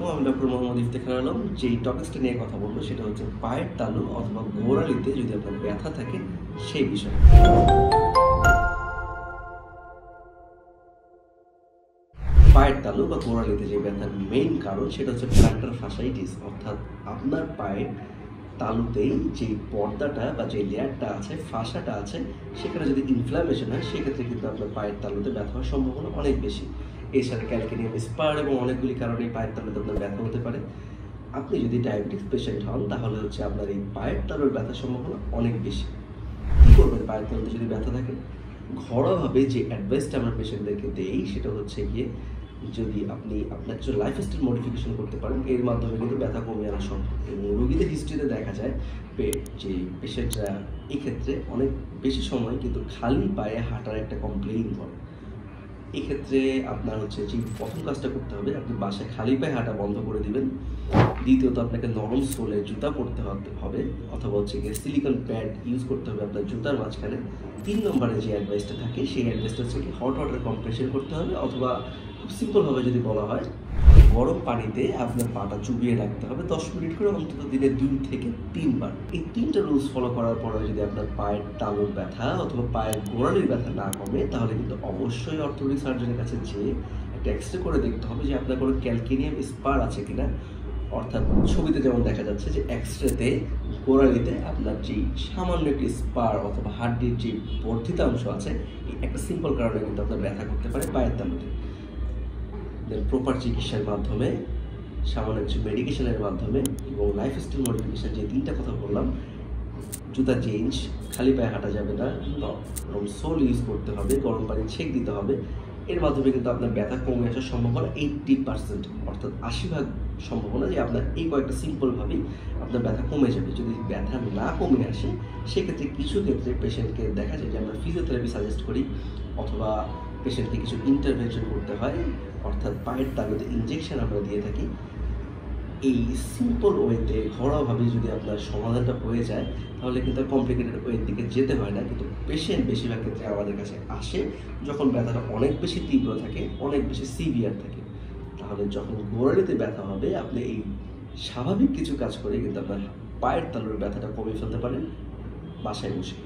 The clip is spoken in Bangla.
আলাইকুম আমি ডক্টর মোহাম্মদ ইফতেখার আলম, যেই টপিক্সটা নিয়ে কথা বলব সেটা হচ্ছে পায়ের তালু অথবা গোড়ালিতে যদি আপনার ব্যথা থাকে সেই বিষয়ে। পায়ের তালু বা গোড়ালিতে যে ব্যথার মেইন কারণ সেটা হচ্ছে প্ল্যান্টার ফাসাইটিস অর্থাৎ আপনার পায়ের তালুতেই যে পর্দাটা বা যে লেয়ারটা আছে ফাঁসাটা আছে, সেখানে যদি ইনফ্লামেশন হয়, সেক্ষেত্রে কিন্তু আপনার পায়ের তালুতে ব্যথা হওয়ার সম্ভাবনা অনেক বেশি। এছাড়া ক্যালকেনিয়াম স্পার এবং অনেকগুলি কারণে পায়ের তালুতে আপনার ব্যথা হতে পারে। আপনি যদি ডায়াবেটিস পেশেন্ট হন, তাহলে হচ্ছে আপনার এই পায়ের তালুর ব্যথার সম্ভাবনা অনেক বেশি। কী করবেন? পায়ের তালুতে যদি ব্যথা থাকে, ঘরোয়াভাবে যে অ্যাডভাইসটা আমরা পেশেন্টদেরকে দেই, সেটা হচ্ছে গিয়ে যদি আপনি আপনার কিছু লাইফস্টাইল মডিফিকেশন করতে পারেন, এর মাধ্যমে কিন্তু ব্যথা কমিয়ে আনা সম্ভব। এবং রোগীদের হিস্ট্রিতে দেখা যায় যে পেশেন্টরা এক্ষেত্রে অনেক বেশি সময় কিন্তু খালি পায়ে হাঁটার একটা কমপ্লেইন করে। এক্ষেত্রে আপনার হচ্ছে যে প্রথম কাজটা করতে হবে, আপনি বাসায় খালি পায়ে হাঁটা বন্ধ করে দিবেন। দ্বিতীয়ত আপনাকে নরম সোলে জুতা পরতে হবে, অথবা হচ্ছে গিয়ে সিলিকন প্যাড ইউজ করতে হবে আপনার জুতার মাঝখানে। তিন নম্বরে যে অ্যাডভাইসটা থাকে, সেই অ্যাডভাইসটা হচ্ছে কি হট ওয়াটার কম্প্রেশন করতে হবে, অথবা খুব সিম্পলভাবে যদি বলা হয় গরম পানিতে আপনার পাটা চুবিয়ে রাখতে হবে। দশ মিনিট করে অন্তত দিনে দুই থেকে তিনবার। এই তিনটা রুলস ফলো করার পরে যদি আপনার পায়ের টাঙর ব্যথা অথবা পায়ের গোড়ালির ব্যথা না কমে, তাহলে কিন্তু অবশ্যই অর্থোপেডিক সার্জনের কাছে যেয়ে একটা এক্সরে করে দেখতে হবে যে আপনার কোনো ক্যালকেনিয়াম স্পার আছে কিনা। অর্থাৎ ছবিতে যেমন দেখা যাচ্ছে যে এক্সরেতে গোড়ালিতে আপনার যে সামান্য একটি স্পার অথবা হাড্ডির যে বর্ধিতাংশ আছে একটা সিম্পল কারণে কিন্তু আপনার ব্যথা করতে পারে পায়ের তালুতে প্রপার চিকিৎসার মাধ্যমে, সামান্য কিছু মেডিকেশনের মাধ্যমে এবং লাইফস্টাইল মডিফিকেশন যে তিনটা কথা বললাম, জুতা চেঞ্জ খালি পায়ে হাঁটা যাবে না গরম সোল ইউজ করতে হবে, গরম পানি ছেঁক দিতে হবে, এর মাধ্যমে কিন্তু আপনার ব্যথা কমে আসার সম্ভাবনা এইট্টি পার্সেন্ট অর্থাৎ আশি ভাগ সম্ভাবনা যে আপনার এই কয়েকটা সিম্পলভাবেই আপনার ব্যথা কমে যাবে। যদি ব্যথা না কমে আসে, সেক্ষেত্রে কিছু ক্ষেত্রে পেশেন্টকে দেখা যায় যে আমরা ফিজিওথেরাপি সাজেস্ট করি, অথবা পেশেন্টকে কিছু ইন্টারভেনশন করতে হয়, অর্থাৎ পায়ের তালুতে ইনজেকশন আমরা দিয়ে থাকি। এই সিম্পল ওয়েতে ঘরোয়াভাবে যদি আপনার সমাধানটা হয়ে যায়, তাহলে কিন্তু কমপ্লিকেটেড ওয়ের দিকে যেতে হয় না। কিন্তু পেশেন্ট বেশিরভাগ ক্ষেত্রে আমাদের কাছে আসে, যখন ব্যথাটা অনেক বেশি তীব্র থাকে, অনেক বেশি সিভিয়ার থাকে। তাহলে যখন গোড়ালিতে ব্যথা হবে, আপনি এই স্বাভাবিক কিছু কাজ করে কিন্তু আপনার পায়ের তালুর ব্যথাটা কমিয়ে ফেলতে পারেন, বাসায় বসে।